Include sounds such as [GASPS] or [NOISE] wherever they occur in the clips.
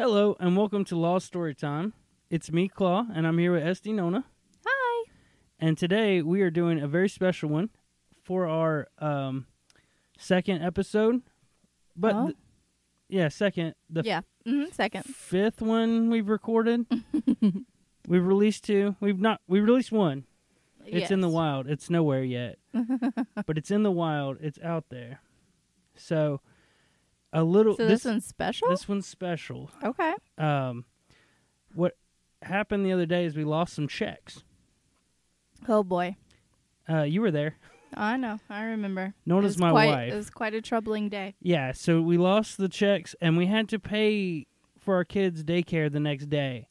Hello and welcome to Law Story Time. It's me, Claw, and I'm here with Esty Nona. Hi. And today we are doing a very special one for our um, second episode. But Oh. th- yeah, second. The yeah. hmm Second. fifth one we've recorded. [LAUGHS] we've released two. We've not. We released one. It's in the wild. It's nowhere yet, [LAUGHS] but it's in the wild. It's out there. So a little. So this, one's special. this one's special. okay. Um, what happened the other day is we lost some checks. Oh boy. Uh, you were there. I know. I remember. Known as my quite, wife. It was quite a troubling day. Yeah, so we lost the checks and we had to pay for our kids' daycare the next day.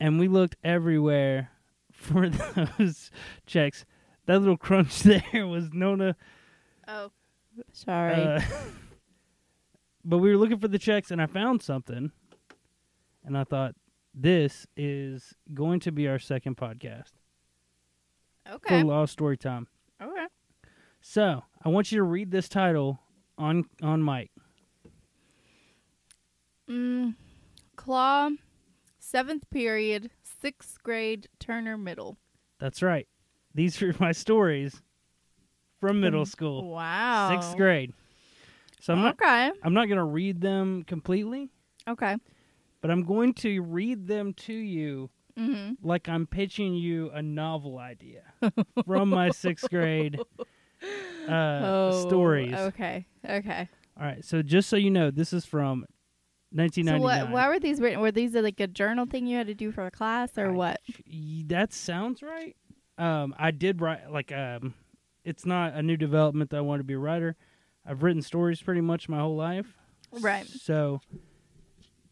And we looked everywhere [LAUGHS] for those checks. That little crunch [LAUGHS] there was Nona. Oh. Sorry. Uh, [LAUGHS] but we were looking for the checks and I found something. And I thought, this is going to be our second podcast okay. for Law Story Time. Okay. So I want you to read this title on on mic. Mm, Claw, seventh period, sixth grade, Turner Middle. That's right. These are [LAUGHS] my stories from middle school, Wow. sixth grade. So I'm not okay. I'm not gonna read them completely, Okay. but I'm going to read them to you Mm-hmm. like I'm pitching you a novel idea from my sixth grade [LAUGHS] uh, oh. stories. Okay. Okay. All right. So just so you know, this is from So 1999. what? Why were these written? Were these like a journal thing you had to do for a class, or I- what? That sounds right. Um, I did write like um, it's not a new development that I want to be a writer. I've written stories pretty much my whole life. Right. So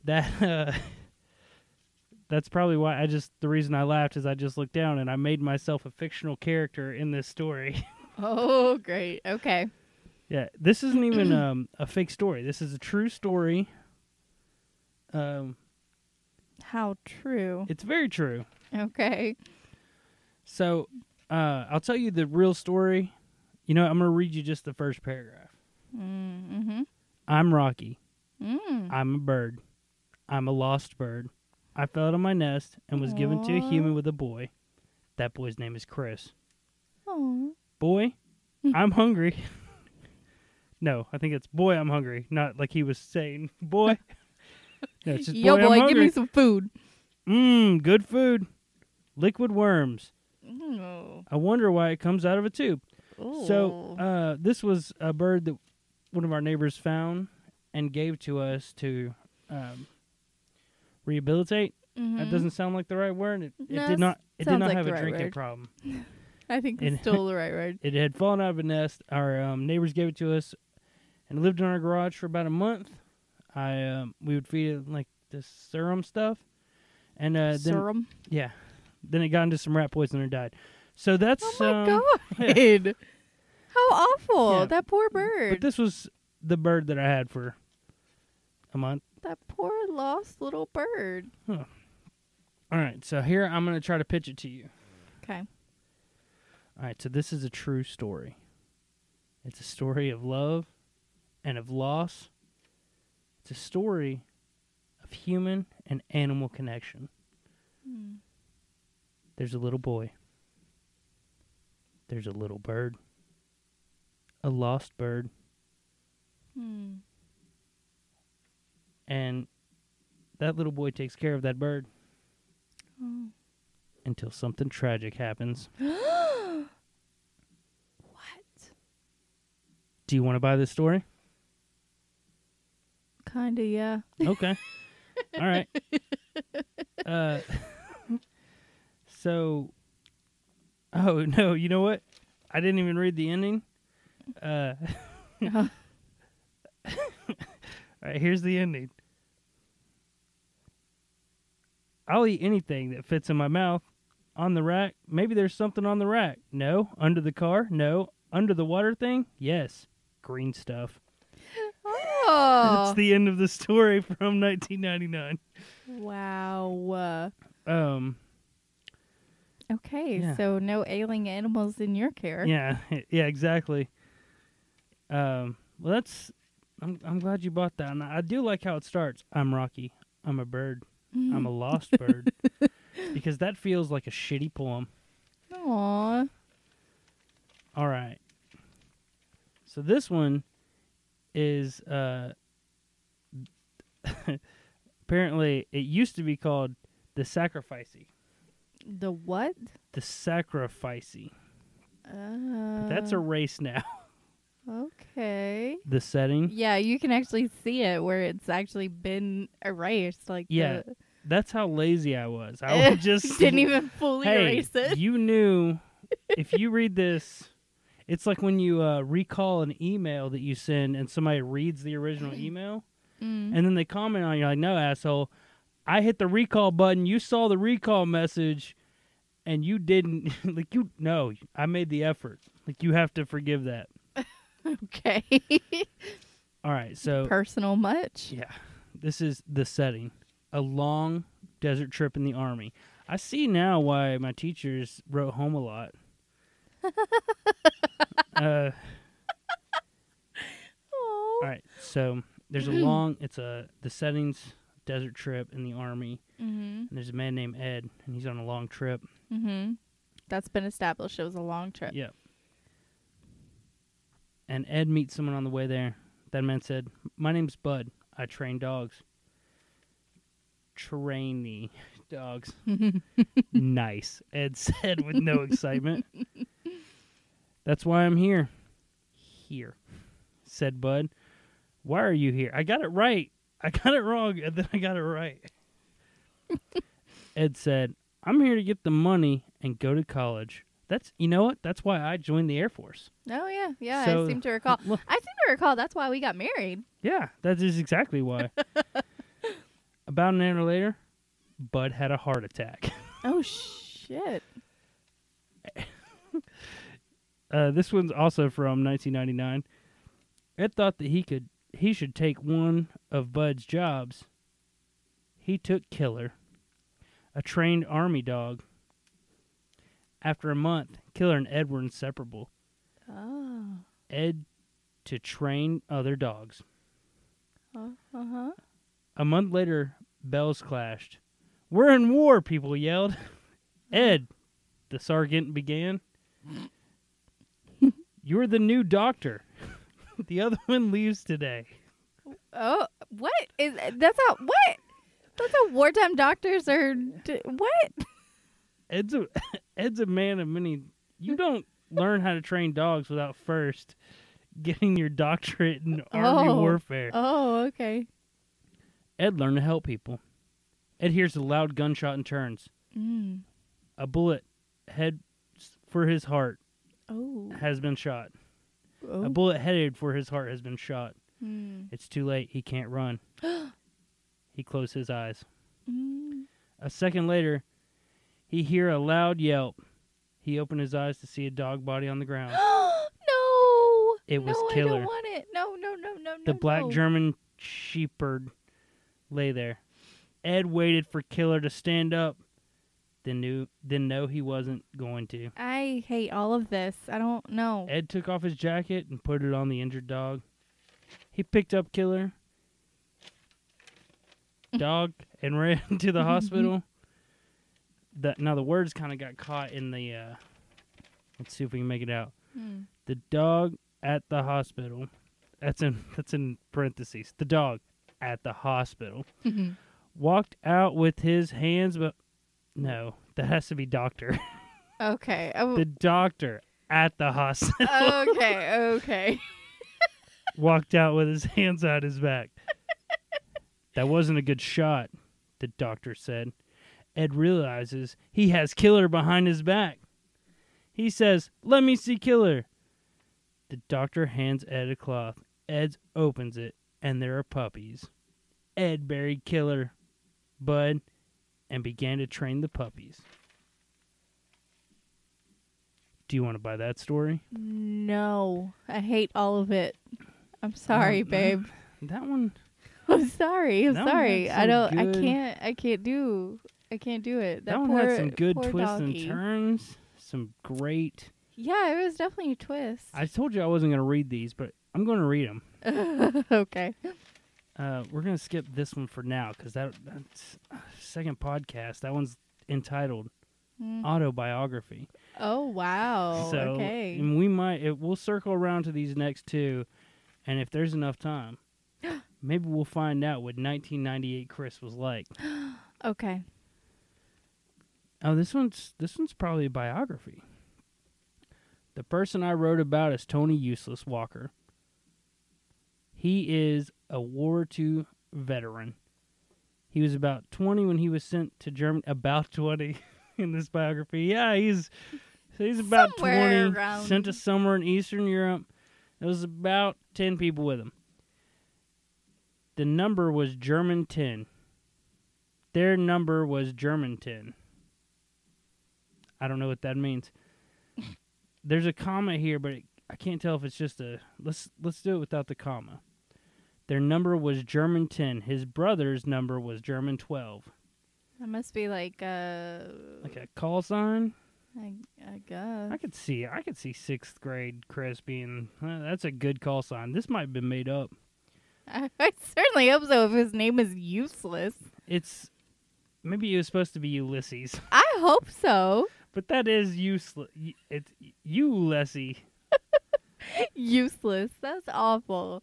that [LAUGHS] uh, that's probably why I just the reason I laughed is I just looked down and I made myself a fictional character in this story. [LAUGHS] Oh, great. Okay. yeah, this isn't even [CLEARS THROAT] um, a fake story. This is a true story. Um, How true. it's very true. Okay. So uh, I'll tell you the real story. You know, I'm going to read you just the first paragraph. Mm-hmm. I'm Rocky. Mm. I'm a bird. I'm a lost bird. I fell out of my nest and was given to a human with a boy. That boy's name is Chris. Oh. Boy, I'm hungry. [LAUGHS] no, I think it's boy, I'm hungry. Not like he was saying, boy. [LAUGHS] no, it's just, Yo, boy, boy, give me some food. Mmm, good food. Liquid worms. Oh. I wonder why it comes out of a tube. So, uh, this was a bird that one of our neighbors found and gave to us to um, rehabilitate. That doesn't sound like the right word. It, it Mm-hmm. Did not. It did not like have a right drinking word. problem. [LAUGHS] I think it- it's still [LAUGHS] the right word. It had fallen out of a nest. Our um, neighbors gave it to us, and lived in our garage for about a month. I um, we would feed it like this serum stuff, and uh, then Serum. yeah, then it got into some rat poison and died. So that's Oh my um, god. [LAUGHS] How awful. Yeah. That poor bird. But this was the bird that I had for a month. that poor lost little bird. All right, so here I'm going to try to pitch it to you. Okay. All right, so this is a true story. It's a story of love and of loss. It's a story of human and animal connection. Hmm. There's a little boy. There's a little bird. A lost bird. Hmm. And that little boy takes care of that bird Oh. until something tragic happens. [GASPS] what? Do you want to buy this story? Kinda, yeah. Okay. [LAUGHS] All right. Uh, [LAUGHS] so, oh [LAUGHS] no, you know what? I didn't even read the ending. Uh, [LAUGHS] all right, here's the ending. I'll eat anything that fits in my mouth. On the rack, maybe there's something on the rack. No. Under the car? No. Under the water thing? Yes. Green stuff. Oh. That's the end of the story from 1999. wow. Um. Okay, Yeah. so no ailing animals in your care. Yeah. [LAUGHS] Yeah. Exactly. Um. Well, that's I'm I'm glad you bought that. And I do like how it starts. I'm Rocky. I'm a bird. I'm a lost bird. [LAUGHS] Because that feels like a shitty poem. Aw. All right. So this one is uh [LAUGHS] apparently it used to be called the sacrificey. The what? The sacrificey. Uh, But that's a race now. [LAUGHS] okay. the setting. Yeah, you can actually see it where it's actually been erased. Like Yeah, the, That's how lazy I was. I [LAUGHS] just didn't even fully hey, erase it. you knew [LAUGHS] if you read this, it's like when you uh, recall an email that you send and somebody reads the original email Mm. and then they comment on you're like, no, asshole. I hit the recall button. You saw the recall message and you didn't. [LAUGHS] like, you, no, I made the effort. Like, you have to forgive that. [LAUGHS] okay. All right. So, Personal much? yeah, this is the setting a long desert trip in the Army. I see now why my teachers wrote home a lot. [LAUGHS] uh, Oh. all right. So, there's a [CLEARS THROAT] long, it's a, the settings desert trip in the Army. Mm-hmm. And there's a man named Ed, and he's on a long trip. Mm-hmm. That's been established. It was a long trip. Yep. And Ed meets someone on the way there. That man said, My name's Bud. I train dogs. Trainee dogs. [LAUGHS] nice, Ed said with no excitement. That's why I'm here. Here, said Bud. Why are you here? I got it right. I got it wrong, and then I got it right. [LAUGHS] Ed said, I'm here to get the money and go to college. That's you know what? That's why I joined the Air Force. Oh yeah, yeah. So- I seem to recall. Look, I seem to recall that's why we got married. yeah, that is exactly why. [LAUGHS] About an hour later, Bud had a heart attack. Oh shit. [LAUGHS] Uh, this one's also from 1999. Ed thought that he could he should take one of Bud's jobs. He took Killer, a trained army dog. After a month, Killer and Ed were inseparable. Oh. Ed to train other dogs. Uh huh. A month later, bells clashed. We're in war, people yelled. [LAUGHS] Ed, the sergeant began. [LAUGHS] You're the new doctor. [LAUGHS] the other one leaves today. Oh, what is that's how what? That's how wartime doctors are. D- what? Ed's a [LAUGHS] Ed's a man of many. You don't learn how to train dogs without first getting your doctorate in [LAUGHS] army Oh. warfare. Oh, okay. Ed learned to help people. Ed hears a loud gunshot and turns. Mm. A bullet head for his heart Oh. has been shot. oh. A bullet headed for his heart has been shot. Mm. It's too late. He can't run. [GASPS] he closed his eyes. Mm. A second later, he hear a loud yelp. He opened his eyes to see a dog body on the ground. [GASPS] no. It was no, I Killer. don't want it. No, no, no, no, no. The black no. German shepherd lay there. Ed waited for Killer to stand up. Then knew then know he wasn't going to. I hate all of this. I don't know. Ed took off his jacket and put it on the injured dog. He picked up Killer, [LAUGHS] dog, and ran [LAUGHS] to the hospital. The, now the words kind of got caught in the. Uh, let's see if we can make it out. Hmm. The dog at the hospital. That's in [LAUGHS] that's in parentheses. The dog at the hospital walked out with his hands, but no, that has to be doctor. [LAUGHS] okay. Oh, the doctor at the hospital. [LAUGHS] okay. Okay. walked out with his hands on his back. that wasn't a good shot, the doctor said. Ed realizes he has Killer behind his back. He says, Let me see Killer. The doctor hands Ed a cloth. Ed opens it, and there are puppies. Ed buried Killer, Bud, and began to train the puppies. Do you want to buy that story? No, I hate all of it. I'm sorry, babe. That one. [LAUGHS] I'm sorry. I'm sorry. I don't. good- I can't. I can't do. I can't do it. That, That, one poor, had some good twists doggy. and turns. Some great. Yeah, it was definitely a twist. I told you I wasn't going to read these, but I'm going to read them. [LAUGHS] okay. Uh, we're gonna skip this one for now because that that's uh, second podcast. That one's entitled Mm. autobiography. Oh wow. so okay. and we might it, we'll circle around to these next two, and if there's enough time, [GASPS] maybe we'll find out what 1998 Chris was like. [GASPS] Okay. Oh, this one's this one's probably a biography. The person I wrote about is Tony Useless Walker. He is a War II veteran. He was about 20 when he was sent to Germany. About 20 [LAUGHS] in this biography. Yeah, he's he's about Somewhere 20. around- Sent to somewhere in Eastern Europe. There was about 10 people with him. The number was German 10. Their number was German 10. I don't know what that means. There's a comma here, but it, I can't tell if it's just a. Let's let's do it without the comma. Their number was German 10. His brother's number was German 12. That must be like uh Like a call sign. I, I guess. I could see. I could see sixth grade Chris being. "Uh, that's a good call sign. This might have been made up. I, [LAUGHS] I certainly hope so if his name is useless. It's maybe it was supposed to be Ulysses, I hope so. But that is useless. It's Ulysses. [LAUGHS] useless. That's awful.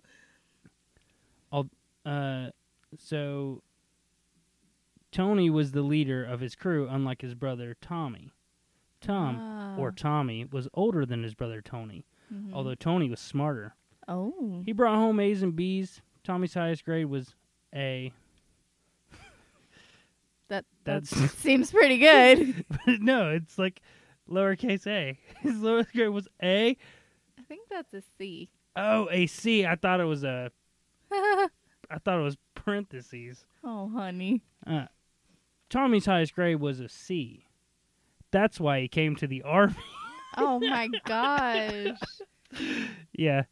Uh, so Tony was the leader of his crew, unlike his brother Tommy. Tom Ah. or Tommy was older than his brother Tony, Mhm. although Tony was smarter. Oh. He brought home A's and B's. Tommy's highest grade was A. That that That's [LAUGHS] seems pretty good. [LAUGHS] no, it's like lowercase a. [LAUGHS] His lowest grade was A. I think that's a C. Oh, a C. I thought it was a. I thought it was parentheses. oh, honey. Uh, Tommy's highest grade was a C. That's why he came to the army. Oh my gosh. yeah,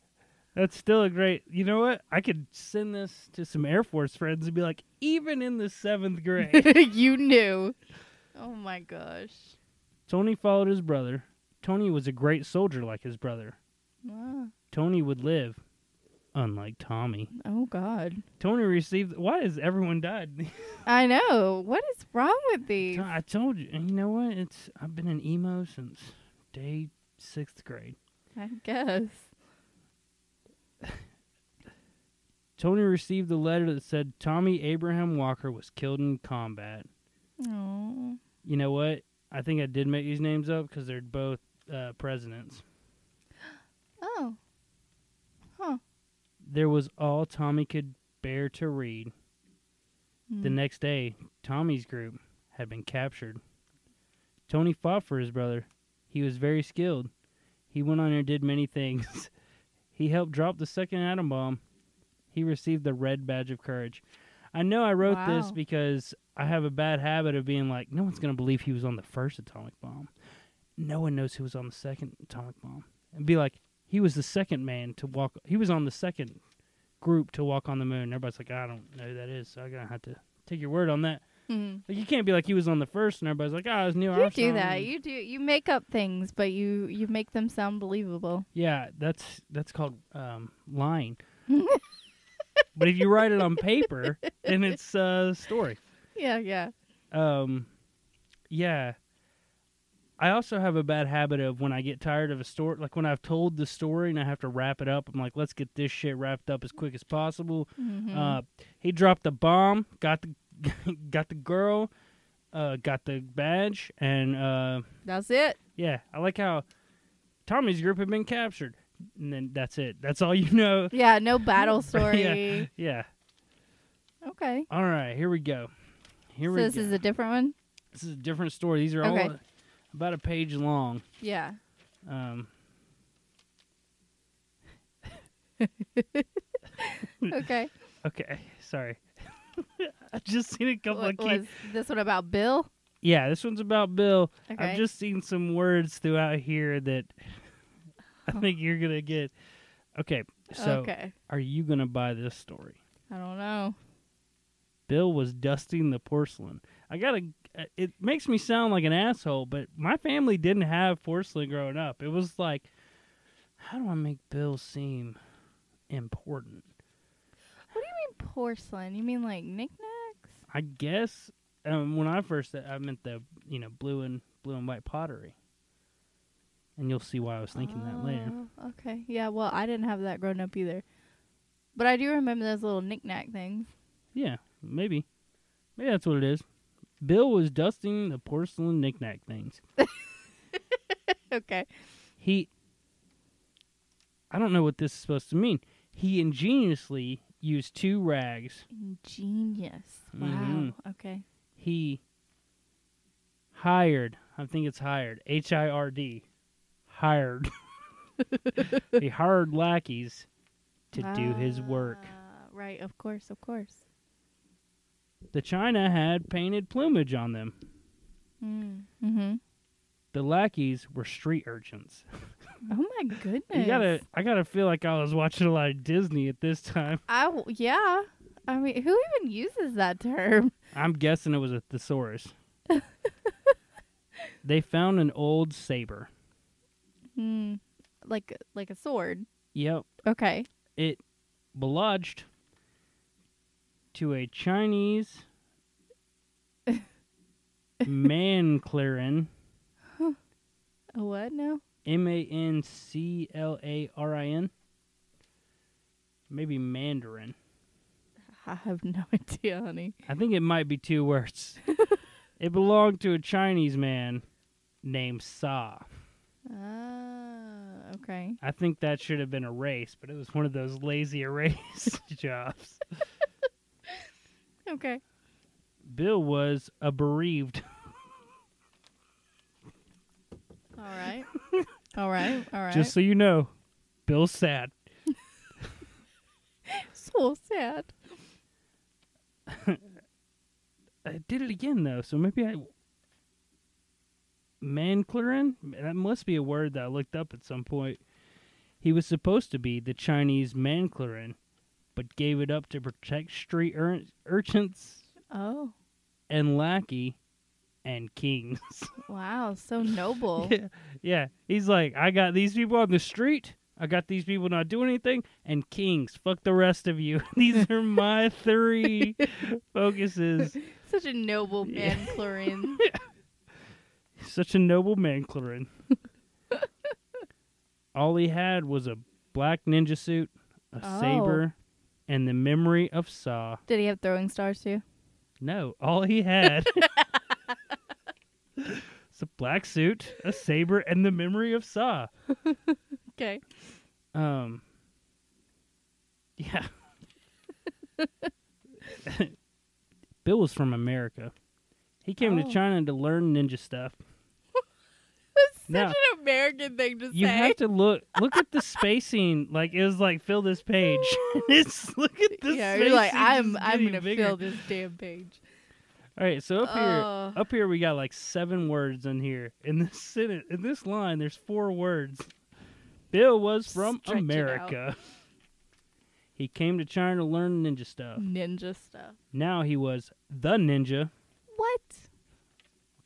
that's still a great. You know what? I could send this to some Air Force friends and be like, even in the seventh grade, [LAUGHS] you knew. Oh my gosh. Tony followed his brother. Tony was a great soldier like his brother. Ah. Tony would live, unlike Tommy. Oh god. Tony received. Why has everyone died? [LAUGHS] I know. What is wrong with these? I told you. And you know what? It's I've been an emo since day sixth grade. I guess. Tony received a letter that said Tommy Abraham Walker was killed in combat. Oh. You know what? I think I did make these names up because they're both uh, presidents. [GASPS] Oh. Huh. There was all Tommy could bear to read. The Hmm. next day, Tommy's group had been captured. Tony fought for his brother. He was very skilled. He went on and did many things. [LAUGHS] he helped drop the second atom bomb. He received the Red Badge of Courage. I know I wrote this because I have a bad habit of being like, no one's going to believe he was on the first atomic bomb. No one knows who was on the second atomic bomb. And be like, he was the second man to walk. He was on the second group to walk on the moon. Everybody's like, I don't know who that is, so I'm going to have to take your word on that. Hmm. Like you can't be like he was on the first, and everybody's like, "Ah, oh, it's Neil You Armstrong." do that. You do. You make up things, but you you make them sound believable. yeah, that's that's called um, lying. [LAUGHS] but if you write it on paper, then it's a story. Yeah, yeah. Um, yeah. I also have a bad habit of when I get tired of a story, like when I've told the story and I have to wrap it up. I'm like, let's get this shit wrapped up as quick as possible. Mhm. Uh, he dropped the bomb, got the [LAUGHS] got the girl, uh, got the badge, and uh, That's it. Yeah, I like how Tommy's group had been captured, and then that's it. That's all you know. Yeah, no [LAUGHS] battle story. Yeah. Okay. All right, here we go. Here so we this go. is a different one. this is a different story. These are Okay. all about a page long. Yeah. Um, [LAUGHS] Okay. okay, sorry. [LAUGHS] I just seen a couple Wa- of kids. this one about Bill? Yeah, this one's about Bill. Okay. I've just seen some words throughout here that [LAUGHS] I think you're gonna get. Okay, so okay. are you gonna buy this story? I don't know. Bill was dusting the porcelain. I gotta. uh, It makes me sound like an asshole, but my family didn't have porcelain growing up. It was like, how do I make Bill seem important. What do you mean porcelain? You mean like knickknacks? I guess um, when I first I meant the you know blue and blue and white pottery, and you'll see why I was thinking that later. Oh, Okay. Yeah. Well, I didn't have that growing up either, but I do remember those little knickknack things. Yeah, maybe, maybe that's what it is. Bill was dusting the porcelain knickknack things. [LAUGHS] okay. He, I don't know what this is supposed to mean. He ingeniously used two rags. Ingenious. Wow. Mhm. Okay. He hired. I think it's hired. H I R D. Hired. [LAUGHS] he hired lackeys to do his work. Right. Of course. Of course. The china had painted plumage on them. Mm. Hmm. The lackeys were street urchins. [LAUGHS] Oh my goodness. You gotta, I gotta feel like I was watching a lot of Disney at this time. [LAUGHS] I w- yeah. I mean, who even uses that term? [LAUGHS] I'm guessing it was a thesaurus. [LAUGHS] they found an old saber. Hmm. Like like a sword. Yep, Okay. it belonged to a Chinese manclarin, A what now? M A N C L A R I N. Maybe Mandarin. I have no [LAUGHS] idea, honey. I think it might be two words. [LAUGHS] it belonged to a Chinese man named Sa. Ah, okay. I think that should have been a race, but it was one of those lazy erase [LAUGHS] jobs. Okay. Bill was a bereaved. All right. All right. All right. Just so you know, Bill's sad. [LAUGHS] so sad. [LAUGHS] I did it again though, so maybe I. Manclarin? That must be a word that I looked up at some point. He was supposed to be the Chinese Manclarin, but gave it up to protect street ur- urchins Oh, and lackey and kings. [LAUGHS] wow. So noble. yeah, yeah. He's like, I got these people on the street. I got these people not doing anything, and kings. Fuck the rest of you. [LAUGHS] these are my [LAUGHS] three focuses. Such a noble Yeah. man, Clorin. Such a noble man, Clarin. All he had was a black ninja suit, a Oh. saber, and the memory of Saw. Did he have throwing stars too? No, all he had. It's a black suit, a saber, and the memory of Saw. [LAUGHS] Okay. Um. Yeah. [LAUGHS] Bill was from America. He came Oh. to China to learn ninja stuff. [LAUGHS] That's such Now, an American thing to You say. have to look look at the spacing. Like it was like fill this page. it's look at this. yeah, you're like I'm. I'm gonna bigger. fill this damn page. All right, so up here, Oh. up here we got like seven words in here. In this sentence, in this line, there's four words. Bill was from. America. He came to China to learn ninja stuff. Ninja stuff. Now he was the ninja, What?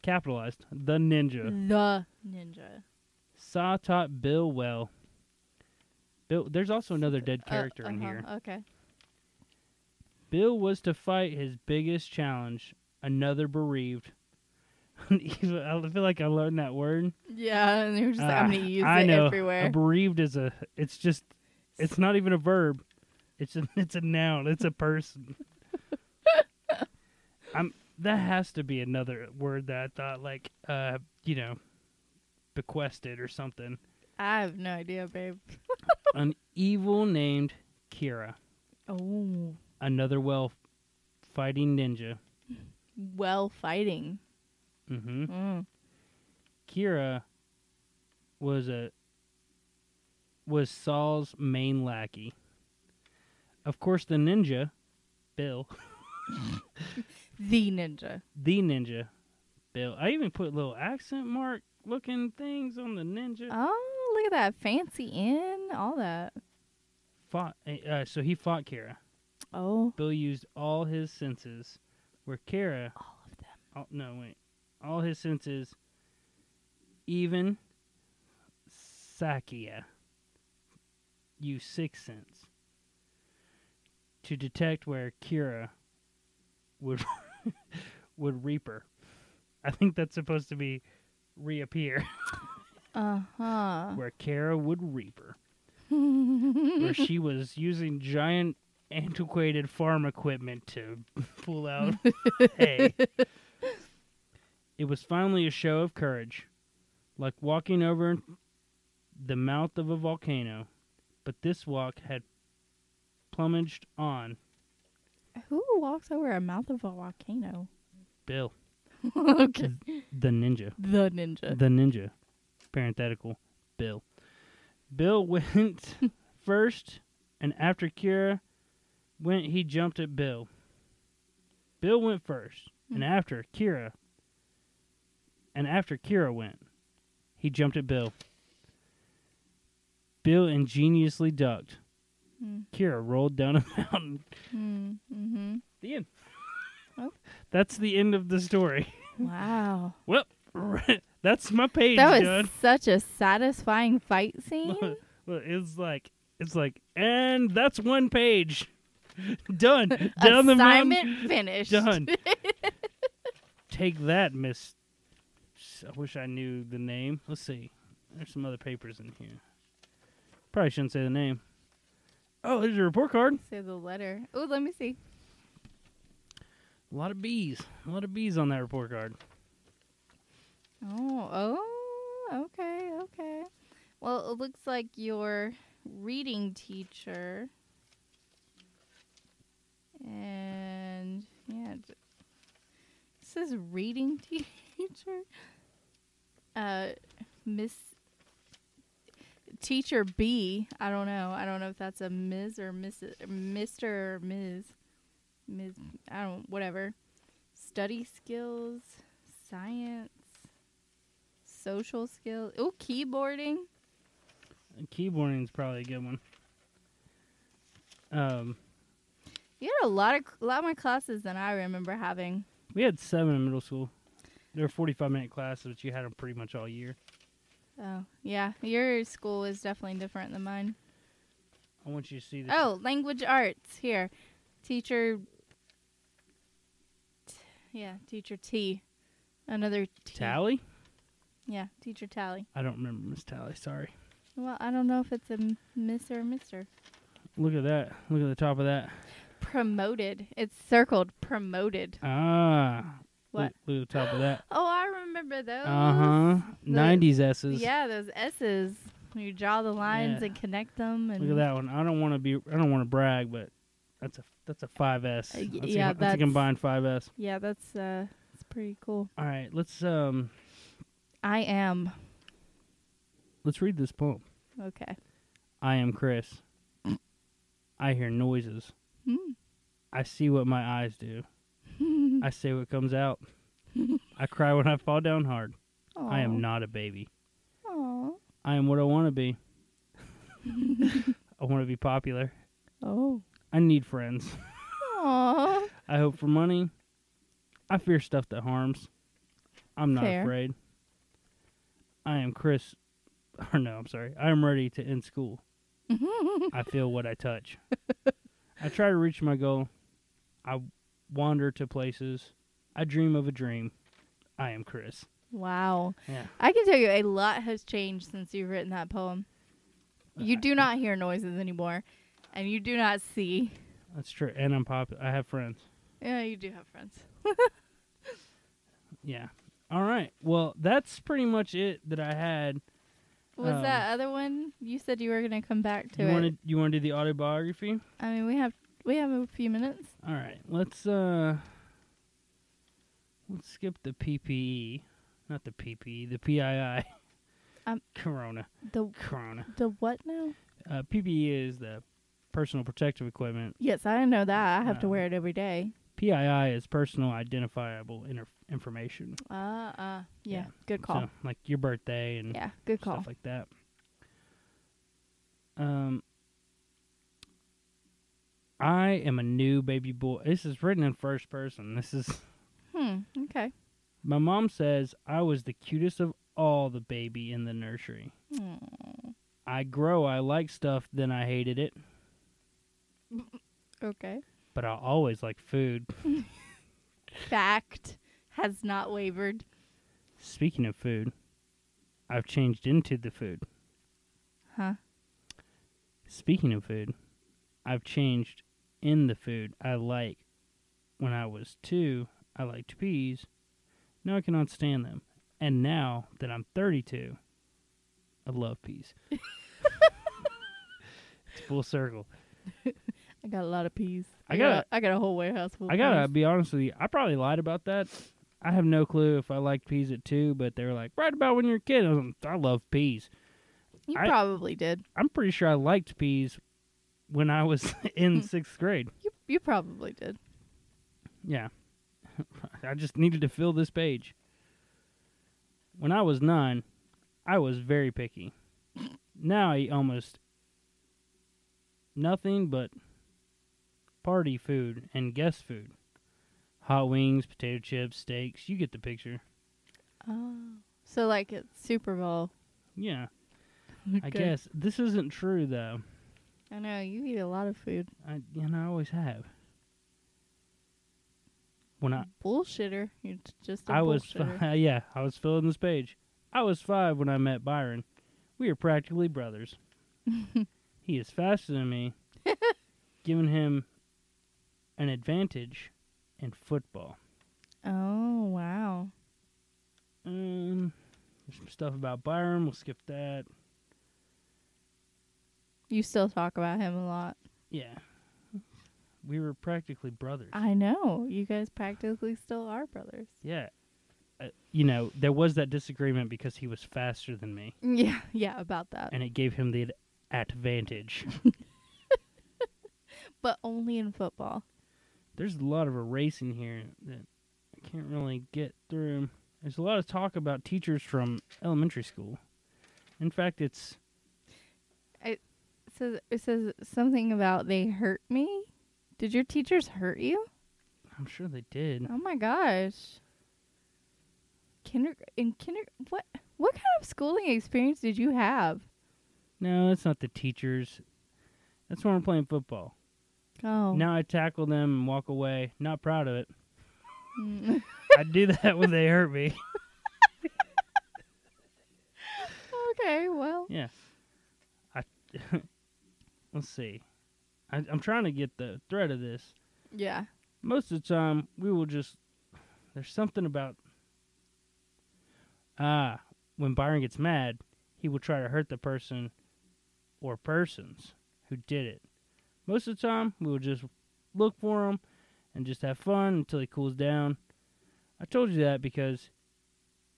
capitalized, the ninja. The ninja. Saw taught Bill well. Bill, there's also another dead Uh, character in uh-huh, here. Okay. Bill was to fight his biggest challenge, another bereaved. [LAUGHS] I feel like I learned that word. Yeah, and they were just like, I'm Ah, gonna use I it know. everywhere. A bereaved is a. It's just. It's not even a verb. It's a. [LAUGHS] It's a noun. It's a person. [LAUGHS] I'm. That has to be another word that I thought like, uh, you know, bequested or something. I have no idea, babe. An evil named Kira, Oh, another well fighting ninja. Well fighting. hmm Mm. Kira was a was Saul's main lackey. Of course, the ninja, Bill, [LAUGHS] The ninja. the ninja, Bill. I even put little accent mark looking things on the ninja. Oh, look at that fancy inn, all that. Fought, uh, so he fought Kira. Oh, Bill used all his senses, where Kira, all of them. oh, no wait, all his senses, even Sakia, use six sense. to detect where Kira would [LAUGHS] would reaper. I think that's supposed to be reappear, [LAUGHS] Uh huh. where Kara would reaper, [LAUGHS] where she was using giant antiquated farm equipment to [LAUGHS] pull out [LAUGHS] hay. It was finally a show of courage, like walking over the mouth of a volcano, but this walk had plumaged on Who walks over a mouth of a volcano? Bill, [LAUGHS] okay. the ninja. The ninja. The ninja. Parenthetical. Bill. Bill went first, and after Kira went, he jumped at Bill. Bill went first, and Hmm. after Kira, and after Kira went, he jumped at Bill. Bill ingeniously ducked. Mm. Kira rolled down a [LAUGHS] mountain. Mm, mm-hmm. The end. Oh. That's the end of the story. Wow. [LAUGHS] Well, [LAUGHS] that's my page That was done. such a satisfying fight scene. Well, it's like it's like, and that's one page. [LAUGHS] Done. Down the mountain. Assignment finished. Done. [LAUGHS] Take that, Miss. I wish I knew the name. Let's see. There's some other papers in here. Probably shouldn't say the name. Oh, there's your report card. Say the letter. Oh, let me see. A lot of bees. A lot of bees on that report card. Oh, oh, okay, okay. Well, it looks like your reading teacher and yeah, it says reading [LAUGHS] teacher. Uh, Miss Teacher B. I don't know. I don't know if that's a Ms. or Miss, Mr. or Ms. Ms. I don't. Whatever. Study skills, science, social skills. Oh, keyboarding. Keyboarding is probably a good one. Um, You had a lot of a lot more classes than I remember having. we had seven in middle school. They were 45 minute classes, but you had them pretty much all year. Oh, yeah. Your school is definitely different than mine. I want you to see the Oh, language arts here. Teacher t- Yeah, teacher T. Another T. tally. Yeah, teacher Tally. I don't remember Miss Tally. Sorry. Well, I don't know if it's a miss or a mister. Look at that. Look at the top of that. Promoted. It's circled promoted. Ah. What? At the top of that. [GASPS] Oh, I remember those. Uh huh. 90s S's. Yeah, those S's. You draw the lines Yeah. and connect them, and Look at that one. I don't want to be. I don't want to brag, but that's a that's a 5S. Uh, y- That's yeah, a, that's a that's- combined 5S. Yeah, that's uh, it's pretty cool. All right, let's um I am let's read this poem. okay. I am Chris. [COUGHS] I hear noises. Hmm. I see what my eyes do. [LAUGHS] I say what comes out. I cry when I fall down hard. I am not a baby. Aw. I am what I want to be. [LAUGHS] I want to be popular. Oh. I need friends. Aw. [LAUGHS] I hope for money. I fear stuff that harms. I'm not Fair. afraid. I am Chris. Or no, I'm sorry. I am ready to end school. I feel what I touch. I try to reach my goal. I wander to places. I dream of a dream. I am Chris. wow. Yeah. I can tell you a lot has changed since you've written that poem. You do not hear noises anymore, and you do not see. That's true. And I'm popular. I have friends. Yeah, you do have friends. [LAUGHS] Yeah. All right. Well, that's pretty much it that I had. Was Um, that other one? You said you were gonna come back to you it. want to you want to do the autobiography? I mean, we have we have a few minutes. All right. Let's uh let's skip the PPE, not the PPE, the PII. Um, Corona. The Corona. the what now? Uh, PPE is the personal protective equipment. Yes, I know that. I have to Uh, wear it every day. PII is personal identifiable inter- information. Uh, uh, yeah, Yeah. good call. So, like your birthday and yeah, good call. stuff like that. Um, I am a new baby boy. This is written in first person. This is Hmm. Okay. my mom says I was the cutest of all the baby in the nursery. Aw. I grow. I like stuff. Then I hated it. [LAUGHS] Okay. but I always like food. [LAUGHS] [LAUGHS] Fact has not wavered. Speaking of food, I've changed into the food. Huh? Speaking of food, I've changed in the food I like. When I was two, I liked peas. Now I cannot stand them. And now that I'm 32, I love peas. [LAUGHS] it's full circle. [LAUGHS] I got a lot of peas. I I got I got a whole warehouse full. I gotta peas. be honest with you. I probably lied about that. I have no clue if I liked peas at two, but they were like, right about when you're a kid. I, was like, I love peas. You I- probably did. I'm pretty sure I liked peas when I was [LAUGHS] in hmm. sixth grade. You you probably did. Yeah. [LAUGHS] I just needed to fill this page. When I was nine, I was very picky. Now I eat almost nothing but party food and guest food. Hot wings, potato chips, steaks. You get the picture. Oh. So like it's Super Bowl. Yeah, [LAUGHS] I guess. This isn't true, though. I know you eat a lot of food. I, you know, I always have. When I, Bullshitter. You're just a I was fi- [LAUGHS] yeah, I was filling this page. I was five when I met Byron. We are practically brothers. [LAUGHS] he is faster than me, [LAUGHS] giving him an advantage in football. oh wow. Um, there's some stuff about Byron. We'll skip that. You still talk about him a lot. Yeah, we were practically brothers. I know. You guys practically still are brothers. yeah, uh, you know, there was that disagreement because he was faster than me, [LAUGHS] Yeah, yeah, about that. and it gave him the ad- advantage. [LAUGHS] But only in football. there's a lot of erasing here that I can't really get through. There's a lot of talk about teachers from elementary school. In fact, it's It says it says something about they hurt me. Did your teachers hurt you? I'm sure they did. Oh my gosh. Kinder in kinder what what kind of schooling experience did you have? No, that's not the teachers. That's when we're playing football. Oh. Now I tackle them and walk away. Not proud of it. Mm. [LAUGHS] I do that when they hurt me. [LAUGHS] okay, well. Yeah. I [LAUGHS] let's see. I, I'm trying to get the thread of this. Yeah. most of the time we will just there's something about ah when byron gets mad he will try to hurt the person or persons who did it most of the time we will just look for him and just have fun until he cools down i told you that because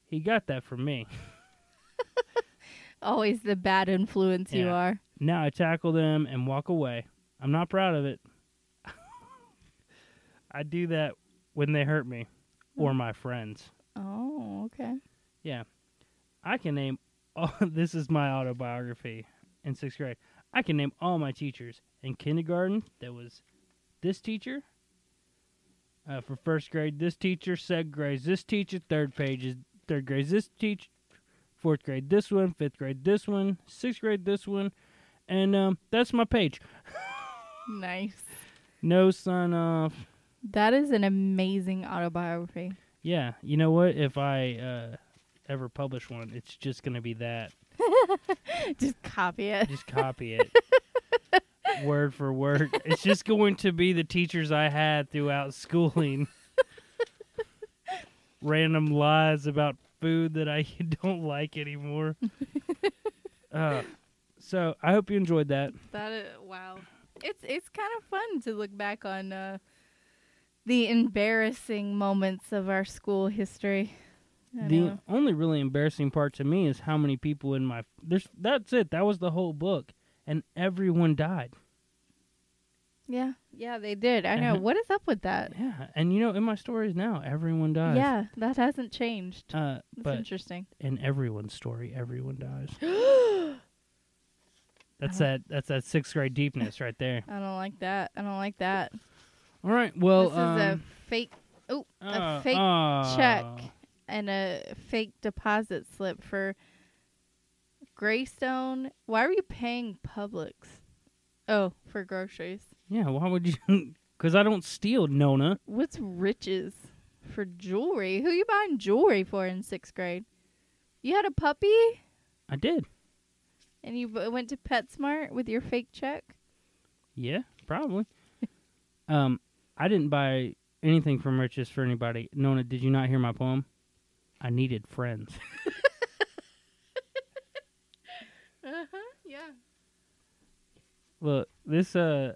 he got that from me [LAUGHS] Always the bad influence you are. Now i tackle them and walk away i'm not proud of it [LAUGHS] i do that when they hurt me or my friends Oh, okay. Yeah. I can name [LAUGHS] all this is my autobiography in sixth grade. I can name all my teachers. In kindergarten, there was this teacher. Uh, for first grade, this teacher, second grade, this teacher, third page is third grade, this teacher, fourth grade, this one, fifth grade, this one, sixth grade, this one, and um, that's my page. [LAUGHS] Nice. No sign off. That is an amazing autobiography. Yeah, you know what? If I uh, ever publish one, it's just gonna be that. [LAUGHS] Just copy it. just copy it [LAUGHS] word for word. It's just going to be the teachers I had throughout schooling. Random lies about food that I don't like anymore. uh, so I hope you enjoyed that. That is wow. It's it's kind of fun to look back on uh, the embarrassing moments of our school history. I The know. only really embarrassing part to me is how many people in my there's that's it. That was the whole book, and everyone died. Yeah, yeah, they did. I know. What is up with that? Yeah, and you know in my stories now, everyone dies. Yeah, that hasn't changed. Uh, That's but interesting. in everyone's story, everyone dies. [GASPS] [GASPS] [GASPS] That's that. That's that sixth grade deepness right there. I don't like that. I don't like that. All right. Well, this is a um, fake. Oh, a uh, fake uh, check and a fake deposit slip for Greystone. Why are you paying Publix? Oh, for groceries. Yeah, why would you? [LAUGHS] Because I don't steal, Nona. What's riches? For jewelry? Who you buying jewelry for in sixth grade? You had a puppy I did. And you b- went to PetSmart with your fake check? Yeah, probably. [LAUGHS] um, I didn't buy anything from Riches for anybody. Nona, did you not hear my poem? I needed friends. [LAUGHS] Uh huh. Yeah. Look, this uh,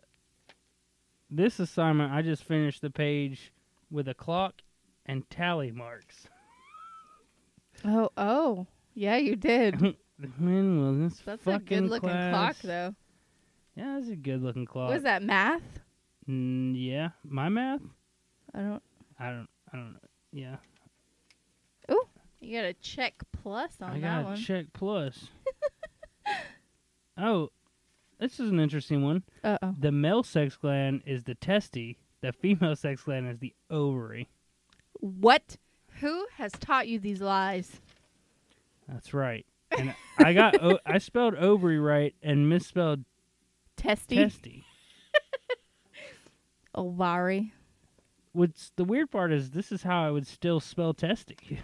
this assignment I just finished the page with a clock and tally marks. [LAUGHS] Oh, oh. Yeah, you did. [LAUGHS] when will this That's a fucking good looking clock, class- though. Yeah, that's a good looking clock. Was that math? Mm, yeah, my math. I don't. I don't. I don't know. Yeah, Oh, You got a check plus on I that got one. check plus. [LAUGHS] oh, this is an interesting one. uh oh. The male sex gland is the testy. The female sex gland is the ovary. What? Who has taught you these lies? That's right. And I got o- I spelled ovary right and misspelled Testy. testy. [LAUGHS] Ovari. What's the weird part is this is how I would still spell testy.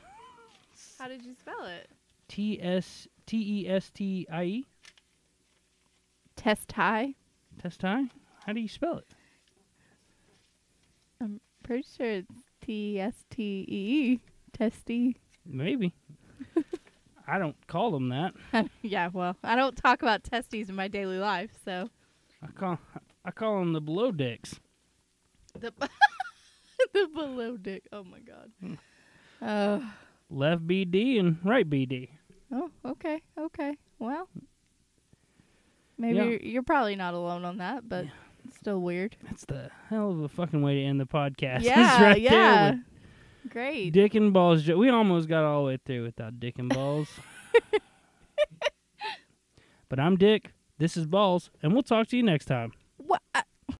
How did you spell it? [LAUGHS] T S T E S T I E. Test high. Testi? How do you spell it? I'm pretty sure it's T S T E E. Testy. Maybe. I don't call them that. [LAUGHS] yeah, well, I don't talk about testes in my daily life, so I call I call them the below dicks. the [LAUGHS] the below dick. Oh my god. Oh. Left BD and right BD. Oh, okay, okay. Well, maybe Yeah. you're, you're probably not alone on that, but Yeah. it's still weird. That's the hell of a fucking way to end the podcast. [LAUGHS] Yeah, right yeah. Great. Dick and balls. jo- We almost got all the way through without dick and balls. [LAUGHS] but I'm Dick. This is Balls, and we'll talk to you next time.